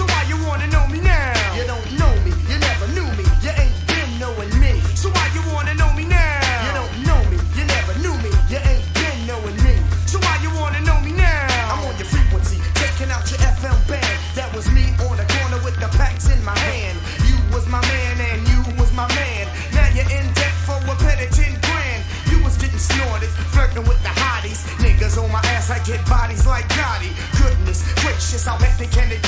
So why you wanna know me now? You don't know me, you never knew me, you ain't been knowing me. So why you wanna know me now? You don't know me, you never knew me, you ain't been knowing me. So why you wanna know me now? I'm on your frequency, taking out your FM band. That was me on the corner with the packs in my hand. You was my man and you was my man. Now you're in debt for a penitent grand. You was getting snorted, flirting with the hotties. Niggas on my ass, I get bodies like Gotti. Goodness gracious, I met the Kennedy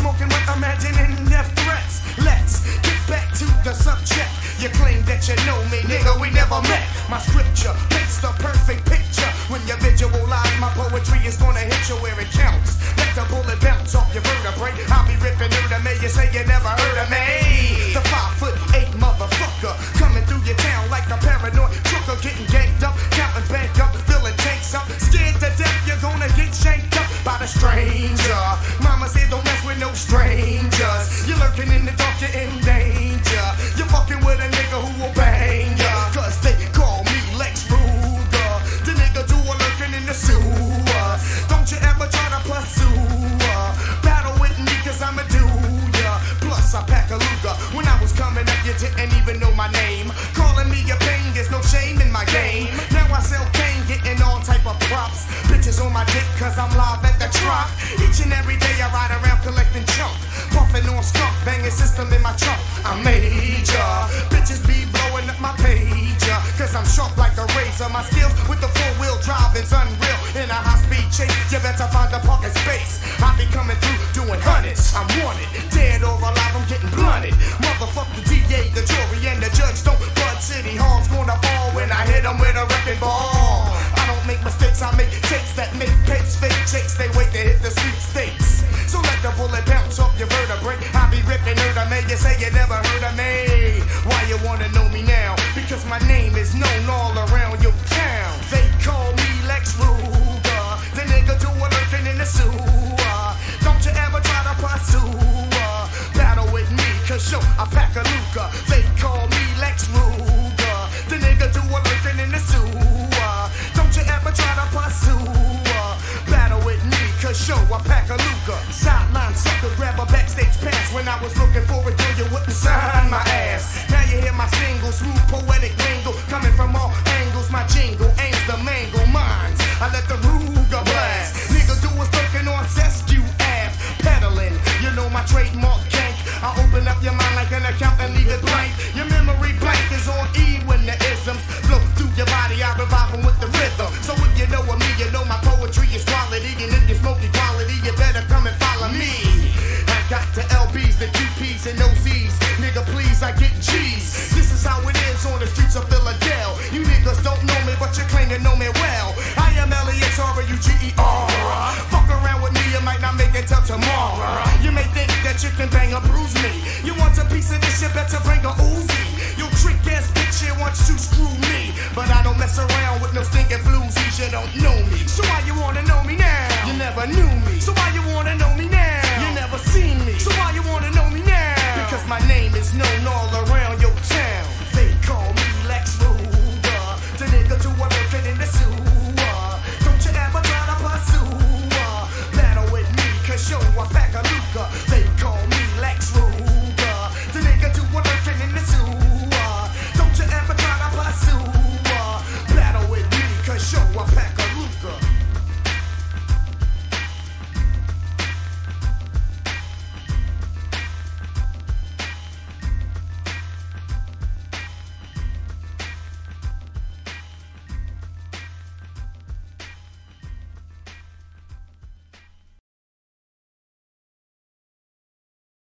smoking with imagining death threats. Let's get back to the subject. You claim that you know me, nigga, we never met. My scripture paints the perfect picture. When you visualize my poetry is gonna hit you where it counts. Let the bullet bounce off your vertebrae. I'll be ripping through the may You say you never heard of me. The five foot eight motherfucker coming through your town like a paranoid trucker getting ganked up, counting bank up, filling tanks up. Scared to death, you're gonna get shanked up by the stranger. Mama said don't no strangers. You're lurking in the dark, you're in danger. You're fucking with a nigga who will bang ya. Cause they call me Lex Ruger. The nigga do a lurking in the sewer. Don't you ever try to pursue her. Battle with me cause I'm a dude. ya. Plus I pack a Luger. When I was coming up, you didn't even know my name. Banging system in my trunk. I'm major. Bitches be blowing up my page. uh, Cause I'm sharp like a razor. My skills with the four wheel drive is unreal. In a high speed chase, you better find a parking space. I be coming through doing hundreds. I'm wanted. Dead or alive, I'm getting blunted. Motherfuck the DA, the jury, and the judge don't bud. City Hall's gonna fall when I hit hit 'em with a wrecking ball. I don't make mistakes, I make takes that make D's and no Z's. Nigga, please, I get G's. This is how it is on the streets of Philadelphia. You niggas don't know me, but you claim to know me well. I am L-E-X-R-U-G-E-R. Fuck around with me, you might not make it till tomorrow. You may think that you can bang or bruise me. You want a piece of this, you better bring a Uzi. You trick ass bitch, you want to screw me. But I don't mess around with no stinking floozies, you don't know me. So why you wanna know me now? You never knew me. So why you